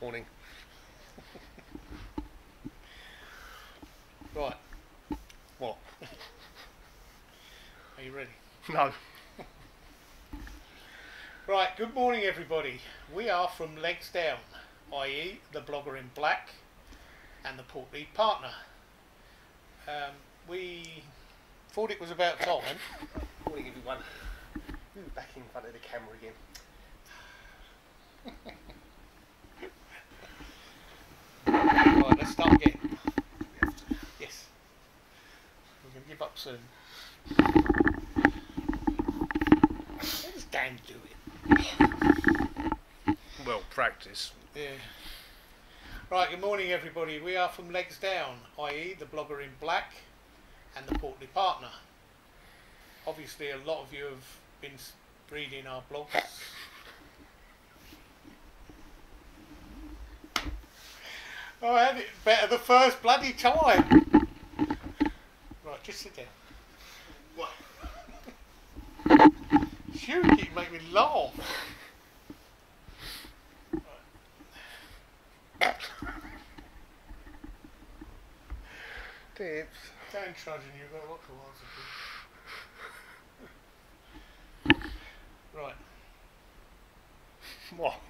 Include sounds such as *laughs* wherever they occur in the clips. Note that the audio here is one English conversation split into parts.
Morning. Right, What? are you ready? No. Right, good morning everybody. We are from Legs Down, i.e. the blogger in black and the port lead partner. Um, we thought it was about time. *laughs* Morning, everyone. Back in front of the camera again. Right, let's start again. Yes. We're going to give up soon. What does Dan do it? Well, practice. Yeah. Right, good morning everybody. We are from Legs Down, i.e. the blogger in black and the portly partner. Obviously a lot of you have been reading our blogs. *laughs* Oh, I had it better the first bloody time. Right, just sit down. What? You keep making me laugh. Tips. Dan Trudgeon, you've got a lot to answer to. Right. What?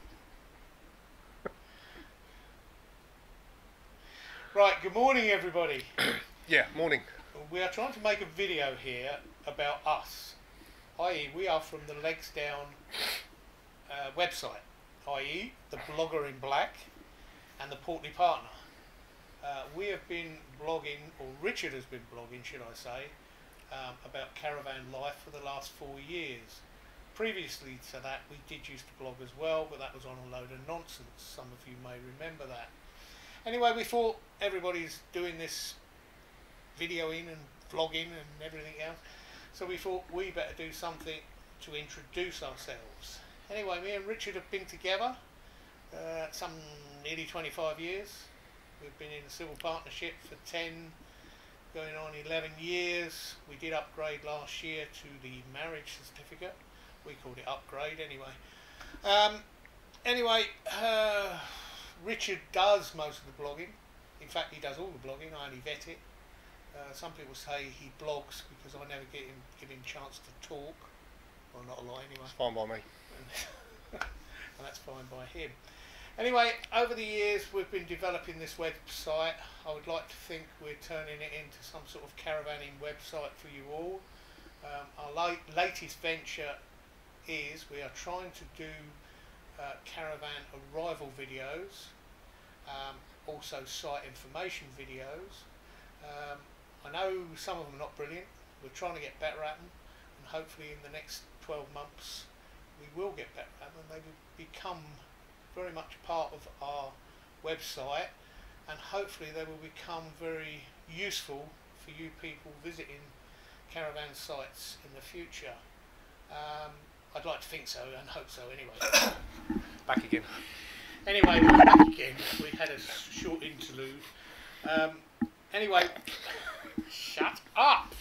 Right, good morning everybody. Yeah, morning. We are trying to make a video here about us, i.e. we are from the Legs Down uh, website, i.e. the blogger in black and the portly partner. Uh, we have been blogging, or Richard has been blogging, should I say, um, about caravan life for the last four years. Previously to that, we did used to blog as well, but that was on a load of nonsense. Some of you may remember that. Anyway, we thought everybody's doing this videoing and vlogging and everything else. So we thought we better do something to introduce ourselves. Anyway, me and Richard have been together uh, some nearly 25 years. We've been in a civil partnership for 10, going on 11 years. We did upgrade last year to the marriage certificate. We called it upgrade anyway. Um, anyway, uh, Richard does most of the blogging. In fact, he does all the blogging. I only vet it. Uh, some people say he blogs because I never get him give him chance to talk. Well, not a lot anyway, It's fine by me. *laughs* and that's fine by him. Anyway, over the years we've been developing this website. I would like to think we're turning it into some sort of caravanning website for you all. Um, our la- latest venture is we are trying to do uh, caravan arrival videos, um, also site information videos. Um, I know some of them are not brilliant. We're trying to get better at them, and hopefully in the next 12 months we will get better at them, and they will become very much part of our website, and hopefully they will become very useful for you people visiting caravan sites in the future. Um, I'd like to think so and hope so anyway. *coughs* Back again. Anyway, back again. We had a short interlude. Um, anyway, shut up.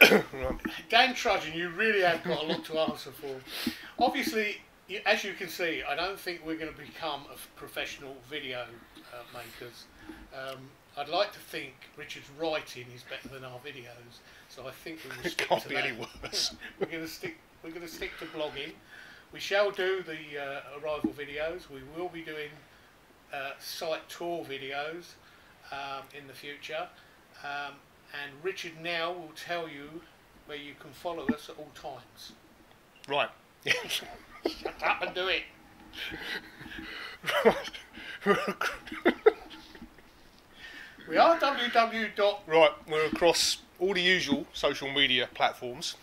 *coughs* Dan Trudgeon, you really have got a lot to answer for. Obviously, as you can see, I don't think we're going to become a professional video uh, makers. Um, I'd like to think Richard's writing is better than our videos, so I think we will It stick can't to be that. any *laughs* worse. we're going to stick. We're going to stick to blogging. We shall do the uh, arrival videos. We will be doing uh, site tour videos um, in the future. Um, and Richard now will tell you where you can follow us at all times. Right. Shut up and do it. We are www. dot- right, we're across all the usual social media platforms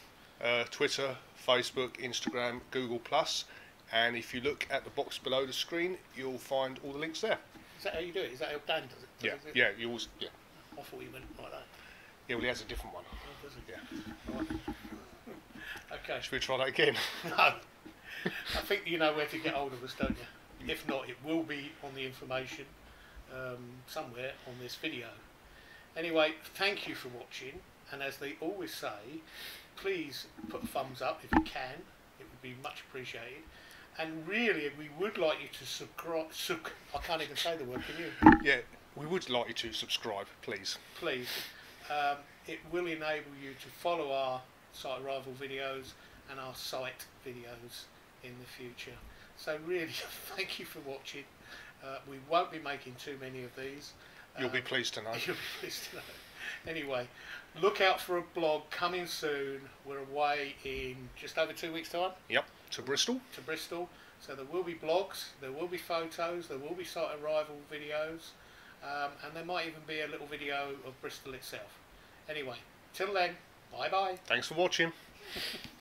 uh, Twitter, Facebook, Instagram, Google, Plus, and if you look at the box below the screen, you'll find all the links there. Is that how you do it? Is that how Dan does it? Yeah, Does it? yeah, you always, yeah. I thought you went like that. Yeah, well, he has a different one. Oh, does it? Yeah. Right. Okay. Should we try that again? *laughs* No. I think you know where to get hold of us, don't you? If not, it will be on the information um, somewhere on this video. Anyway, thank you for watching, and as they always say, please put a thumbs up if you can. It would be much appreciated. And really, we would like you to subscribe. Sub- I can't even say the word. Can you? Yeah, we would like you to subscribe, please. Please. Um, it will enable you to follow our site arrival videos and our site videos in the future. So really, *laughs* thank you for watching. Uh, we won't be making too many of these. You'll be Um, pleased to know. *laughs* You'll be pleased to know. Anyway, look out for a blog coming soon. We're away in just over two weeks' time Yep, to Bristol. to Bristol. So there will be blogs, there will be photos, there will be site arrival videos, um, and there might even be a little video of Bristol itself. Anyway, till then, bye bye. Thanks for watching. *laughs*